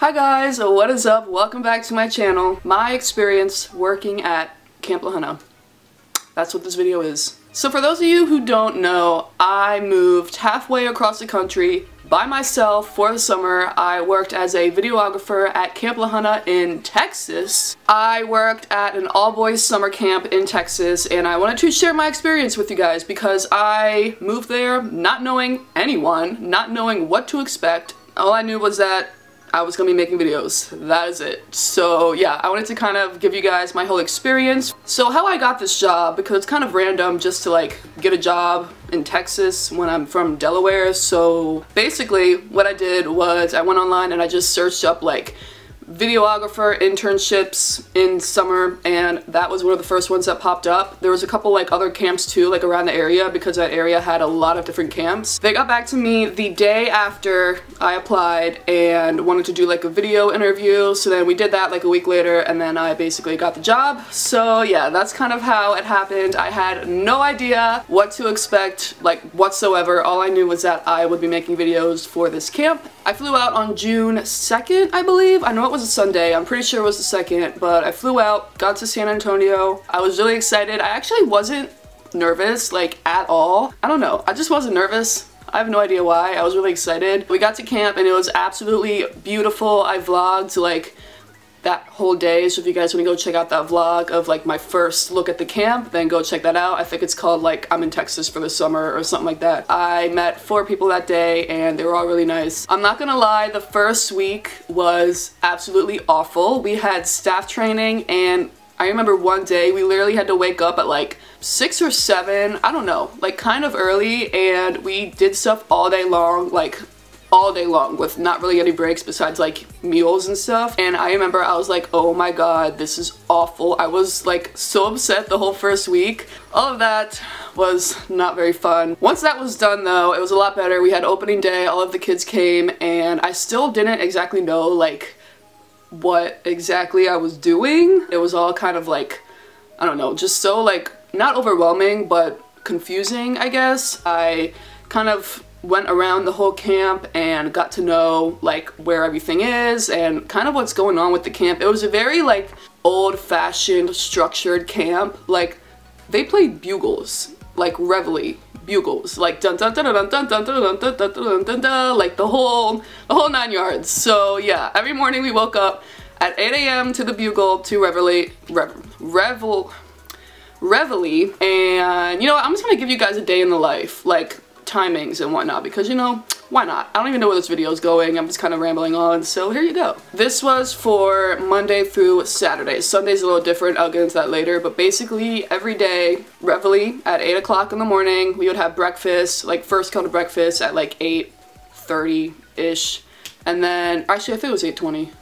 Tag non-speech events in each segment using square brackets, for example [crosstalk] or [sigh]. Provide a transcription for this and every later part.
Hi guys, what is up? Welcome back to my channel. My experience working at Camp La Junta. That's what this video is. So for those of you who don't know, I moved halfway across the country by myself for the summer. I worked as a videographer at Camp La Junta in Texas. I worked at an all-boys summer camp in Texas and I wanted to share my experience with you guys because I moved there not knowing anyone, not knowing what to expect. All I knew was that I was gonna be making videos. That is it. So yeah, I wanted to kind of give you guys my whole experience. So how I got this job, because it's kind of random just to like get a job in Texas when I'm from Delaware. So basically what I did was I went online and I just searched up like videographer internships in summer and that was one of the first ones that popped up. There was a couple like other camps too like around the area because that area had a lot of different camps. They got back to me the day after I applied and wanted to do like a video interview so then we did that like a week later and then I basically got the job. So yeah that's kind of how it happened. I had no idea what to expect like whatsoever. All I knew was that I would be making videos for this camp. I flew out on June 2nd I believe. I know it was was a Sunday. I'm pretty sure it was the second, but I flew out, got to San Antonio. I was really excited. I actually wasn't nervous, like, at all. I don't know. I just wasn't nervous. I have no idea why. I was really excited. We got to camp and it was absolutely beautiful. I vlogged, like, that whole day. So if you guys want to go check out that vlog of like my first look at the camp, then go check that out. I think it's called like I'm in Texas for the summer or something like that. I met four people that day and they were all really nice. I'm not gonna lie, the first week was absolutely awful. We had staff training and I remember one day we literally had to wake up at like six or seven, I don't know, like kind of early and we did stuff all day long, like all day long with not really any breaks besides like meals and stuff. And I remember I was like oh my god this is awful. I was like so upset the whole first week. All of that was not very fun. Once that was done though it was a lot better. We had opening day all of the kids came and I still didn't exactly know like what exactly I was doing. It was all kind of like I don't know just so like not overwhelming but confusing I guess. I kind of went around the whole camp and got to know like where everything is and kind of what's going on with the camp. It was a very like old-fashioned structured camp. Like they played bugles, like reveille bugles, like dun dun dun dun dun dun dun dun dun dun dun dun dun like the whole the whole nine yards. So yeah, every morning we woke up at 8 a.m. to the bugle to reveille revel reveille and you know what, I'm just gonna give you guys a day in the life like timings and whatnot because you know why not? I don't even know where this video is going. I'm just kind of rambling on. So here you go. This was for Monday through Saturday. Sunday's a little different. I'll get into that later. But basically every day reveille at 8 o'clock in the morning we would have breakfast like first come to breakfast at like 8 30 ish and then actually I think it was 820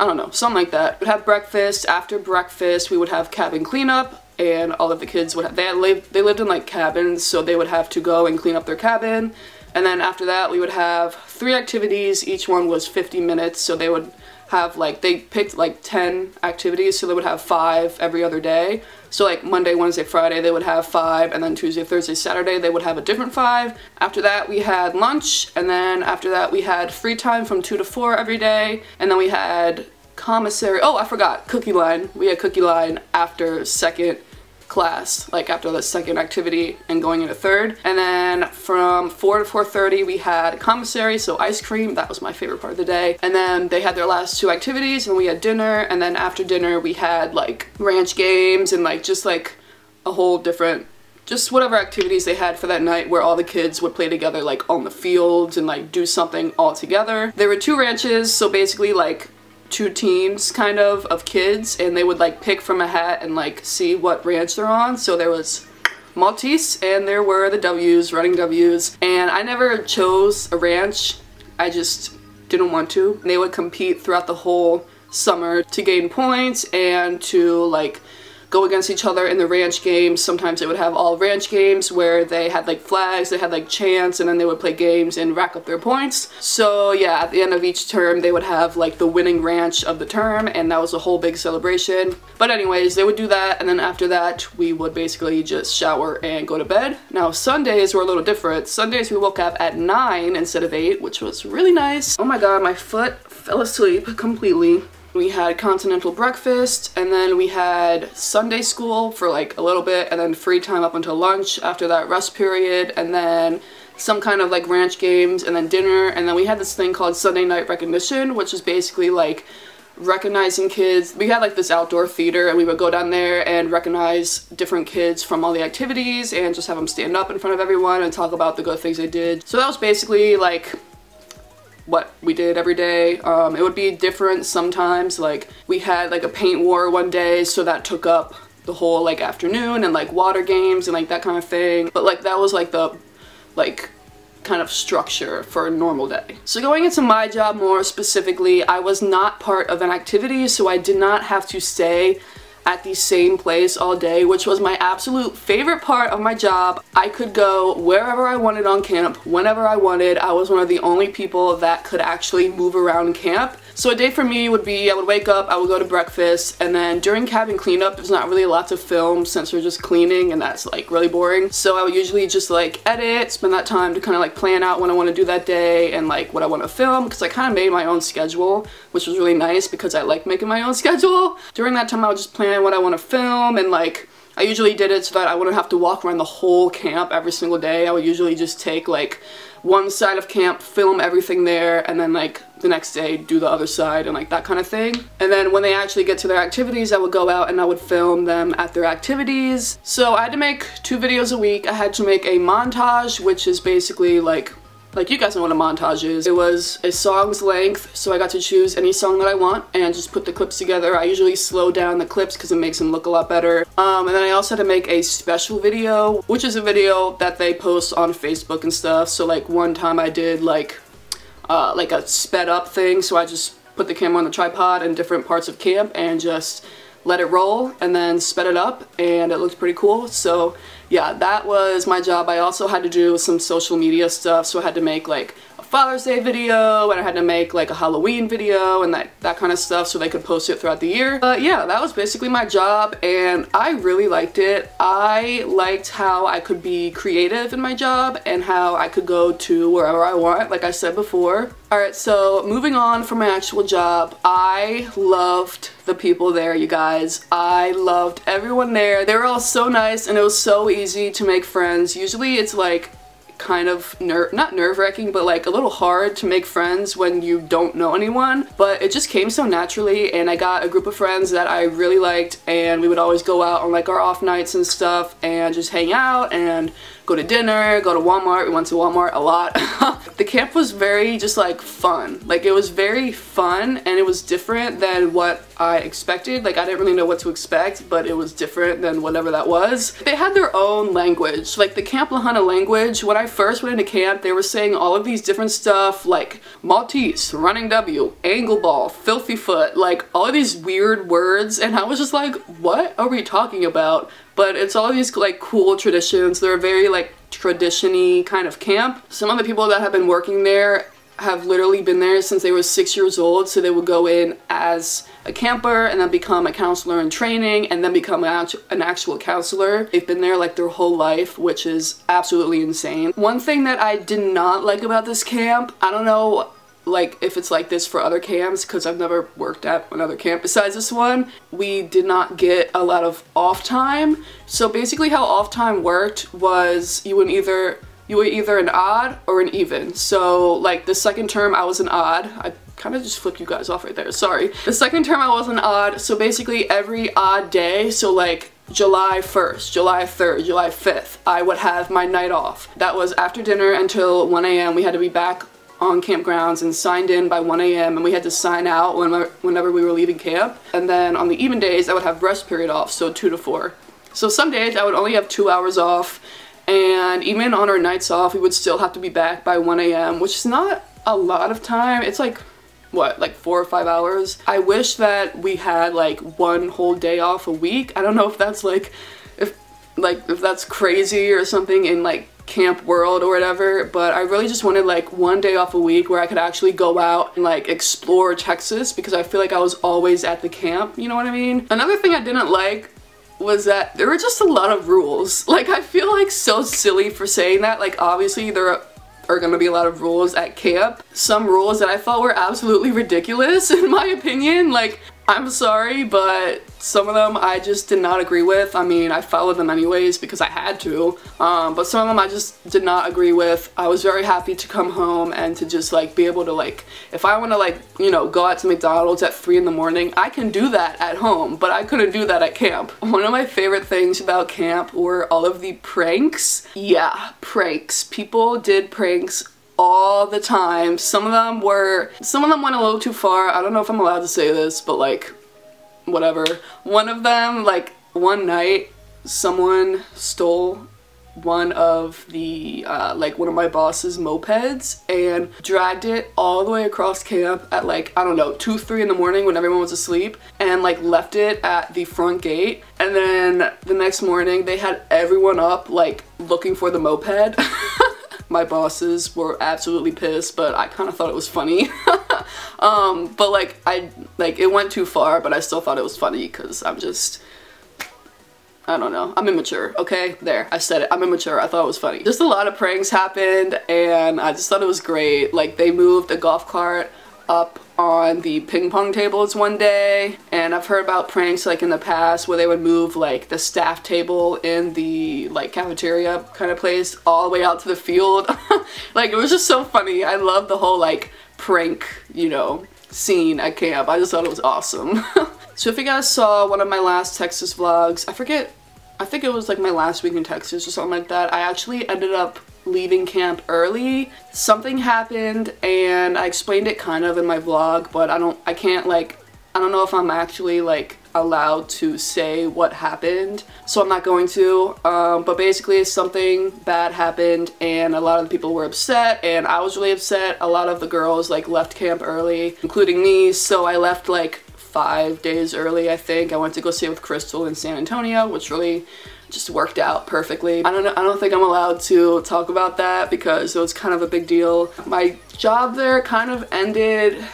I don't know, something like that. We'd have breakfast. After breakfast, we would have cabin cleanup and all of the kids would have, they lived they lived in like cabins so they would have to go and clean up their cabin and then after that we would have three activities each one was 50 minutes so they would have like they picked like 10 activities so they would have five every other day so like Monday Wednesday Friday they would have five and then Tuesday Thursday Saturday they would have a different five after that we had lunch and then after that we had free time from 2 to 4 every day and then we had commissary. Oh, I forgot. Cookie line. We had cookie line after second class, like after the second activity and going into third. And then from 4 to 4.30 we had commissary, so ice cream, that was my favorite part of the day. And then they had their last two activities and we had dinner and then after dinner we had like ranch games and like just like a whole different just whatever activities they had for that night where all the kids would play together like on the fields and like do something all together. There were two ranches so basically like two teams kind of of kids and they would like pick from a hat and like see what ranch they're on. So there was Maltese and there were the W's, running W's. And I never chose a ranch. I just didn't want to. They would compete throughout the whole summer to gain points and to like go against each other in the ranch games. Sometimes they would have all ranch games where they had like flags, they had like chants, and then they would play games and rack up their points. So yeah, at the end of each term, they would have like the winning ranch of the term, and that was a whole big celebration. But anyways, they would do that, and then after that, we would basically just shower and go to bed. Now, Sundays were a little different. Sundays we woke up at 9 instead of 8, which was really nice. Oh my god, my foot fell asleep completely. We had continental breakfast and then we had Sunday school for like a little bit and then free time up until lunch after that rest period and then some kind of like ranch games and then dinner and then we had this thing called Sunday night recognition which is basically like recognizing kids. We had like this outdoor theater and we would go down there and recognize different kids from all the activities and just have them stand up in front of everyone and talk about the good things they did. So that was basically like what we did every day. Um, it would be different sometimes. Like we had like a paint war one day, so that took up the whole like afternoon and like water games and like that kind of thing. But like that was like the like kind of structure for a normal day. So going into my job more specifically, I was not part of an activity, so I did not have to stay at the same place all day, which was my absolute favorite part of my job. I could go wherever I wanted on camp, whenever I wanted. I was one of the only people that could actually move around camp. So a day for me would be I would wake up, I would go to breakfast, and then during cabin cleanup, there's not really lots of film since we're just cleaning and that's like really boring. So I would usually just like edit, spend that time to kind of like plan out what I want to do that day and like what I want to film because I kind of made my own schedule, which was really nice because I like making my own [laughs] schedule. During that time, I would just plan what I want to film and like I usually did it so that I wouldn't have to walk around the whole camp every single day. I would usually just take like one side of camp, film everything there, and then like the next day do the other side and like that kind of thing. And then when they actually get to their activities, I would go out and I would film them at their activities. So I had to make two videos a week. I had to make a montage, which is basically like like you guys know what a montage is. It was a song's length, so I got to choose any song that I want and just put the clips together. I usually slow down the clips because it makes them look a lot better. Um, and then I also had to make a special video, which is a video that they post on Facebook and stuff. So like one time I did like uh, like a sped up thing, so I just put the camera on the tripod in different parts of camp and just let it roll and then sped it up and it looked pretty cool. So yeah, that was my job. I also had to do some social media stuff, so I had to make like Father's Day video, and I had to make like a Halloween video and that, that kind of stuff so they could post it throughout the year. But yeah, that was basically my job, and I really liked it. I liked how I could be creative in my job and how I could go to wherever I want, like I said before. Alright, so moving on from my actual job, I loved the people there, you guys. I loved everyone there. They were all so nice and it was so easy to make friends. Usually it's like kind of ner not nerve-wracking but like a little hard to make friends when you don't know anyone but it just came so naturally and I got a group of friends that I really liked and we would always go out on like our off nights and stuff and just hang out and go to dinner, go to Walmart. We went to Walmart a lot. [laughs] the camp was very just like fun. Like it was very fun and it was different than what I expected. Like I didn't really know what to expect, but it was different than whatever that was. They had their own language. Like the Camp La Junta language, when I first went into camp, they were saying all of these different stuff like Maltese, running W, angle ball, filthy foot, like all of these weird words and I was just like, what are we talking about? But it's all these like cool traditions. They're very like tradition-y kind of camp. Some of the people that have been working there have literally been there since they were six years old so they would go in as a camper and then become a counselor in training and then become an actual counselor. They've been there like their whole life which is absolutely insane. One thing that I did not like about this camp, I don't know like if it's like this for other camps because I've never worked at another camp besides this one we did not get a lot of off time so basically how off time worked was you would either you were either an odd or an even so like the second term I was an odd I kind of just flipped you guys off right there sorry the second term I was an odd so basically every odd day so like July 1st, July 3rd, July 5th, I would have my night off. That was after dinner until 1 a.m. We had to be back on campgrounds and signed in by 1 a.m. and we had to sign out whenever we were leaving camp. And then on the even days, I would have rest period off, so 2 to 4. So some days I would only have 2 hours off, and even on our nights off, we would still have to be back by 1 a.m., which is not a lot of time. It's like what like four or five hours i wish that we had like one whole day off a week i don't know if that's like if like if that's crazy or something in like camp world or whatever but I really just wanted like one day off a week where I could actually go out and like explore Texas because I feel like I was always at the camp you know what I mean another thing I didn't like was that there were just a lot of rules [laughs] like I feel like so silly for saying that like obviously there are are gonna be a lot of rules at camp. Some rules that I thought were absolutely ridiculous [laughs] in my opinion. Like, I'm sorry, but some of them I just did not agree with. I mean, I followed them anyways because I had to. Um, but some of them I just did not agree with. I was very happy to come home and to just like be able to like, if I want to like, you know, go out to McDonald's at 3 in the morning, I can do that at home, but I couldn't do that at camp. [laughs] One of my favorite things about camp were all of the pranks. Yeah, pranks. People did pranks all the time. Some of them were, some of them went a little too far. I don't know if I'm allowed to say this, but like, whatever. One of them, like, one night, someone stole one of the, uh, like, one of my boss's mopeds and dragged it all the way across camp at, like, I don't know, 2, 3 in the morning when everyone was asleep and, like, left it at the front gate. And then the next morning, they had everyone up, like, looking for the moped. [laughs] my bosses were absolutely pissed, but I kind of thought it was funny. [laughs] um, but like, I, like, it went too far, but I still thought it was funny because I'm just, I don't know. I'm immature, okay? There, I said it. I'm immature. I thought it was funny. Just a lot of pranks happened and I just thought it was great. Like, they moved a golf cart up on the ping pong tables one day and I've heard about pranks like in the past where they would move like the staff table in the like cafeteria kind of place all the way out to the field [laughs] like it was just so funny I love the whole like prank you know scene at camp I just thought it was awesome [laughs] so if you guys saw one of my last Texas vlogs I forget I think it was like my last week in Texas or something like that I actually ended up leaving camp early. Something happened and I explained it kind of in my vlog, but I don't, I can't like, I don't know if I'm actually like allowed to say what happened, so I'm not going to. Um, but basically something bad happened and a lot of the people were upset and I was really upset. A lot of the girls like left camp early, including me, so I left like five days early, I think. I went to go stay with Crystal in San Antonio, which really just worked out perfectly. I don't know, I don't think I'm allowed to talk about that because it was kind of a big deal. My job there kind of ended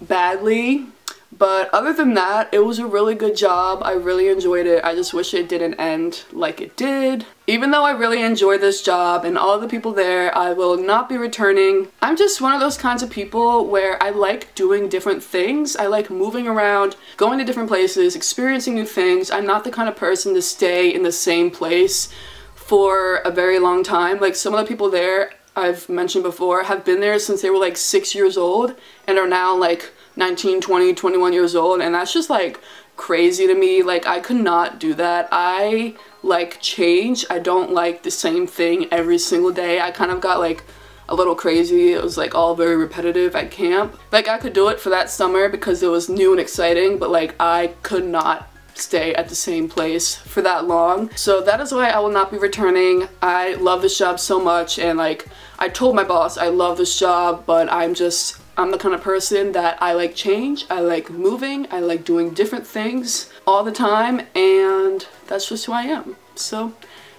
badly but other than that, it was a really good job. I really enjoyed it. I just wish it didn't end like it did. Even though I really enjoy this job and all the people there, I will not be returning. I'm just one of those kinds of people where I like doing different things. I like moving around, going to different places, experiencing new things. I'm not the kind of person to stay in the same place for a very long time. Like some of the people there I've mentioned before have been there since they were like six years old and are now like 19, 20, 21 years old and that's just like crazy to me. Like I could not do that. I like change. I don't like the same thing every single day. I kind of got like a little crazy. It was like all very repetitive at camp. Like I could do it for that summer because it was new and exciting, but like I could not stay at the same place for that long. So that is why I will not be returning. I love this job so much and like I told my boss I love this job but I'm just I'm the kind of person that I like change, I like moving, I like doing different things all the time, and that's just who I am. So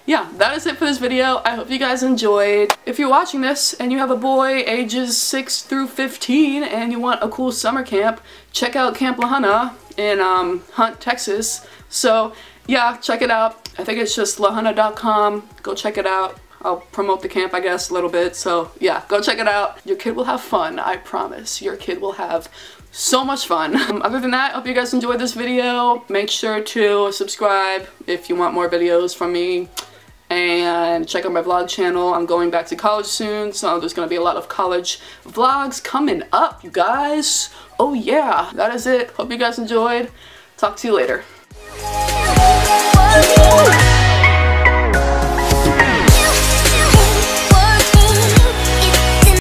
yeah, that is it for this video. I hope you guys enjoyed. If you're watching this and you have a boy ages 6 through 15 and you want a cool summer camp, check out Camp La Junta in um, Hunt, Texas. So yeah, check it out. I think it's just lajunta.com. Go check it out. I'll promote the camp, I guess, a little bit. So yeah, go check it out. Your kid will have fun, I promise. Your kid will have so much fun. [laughs] Um, other than that, I hope you guys enjoyed this video. Make sure to subscribe if you want more videos from me. And check out my vlog channel. I'm going back to college soon, so there's going to be a lot of college vlogs coming up, you guys. Oh yeah, that is it. Hope you guys enjoyed. Talk to you later.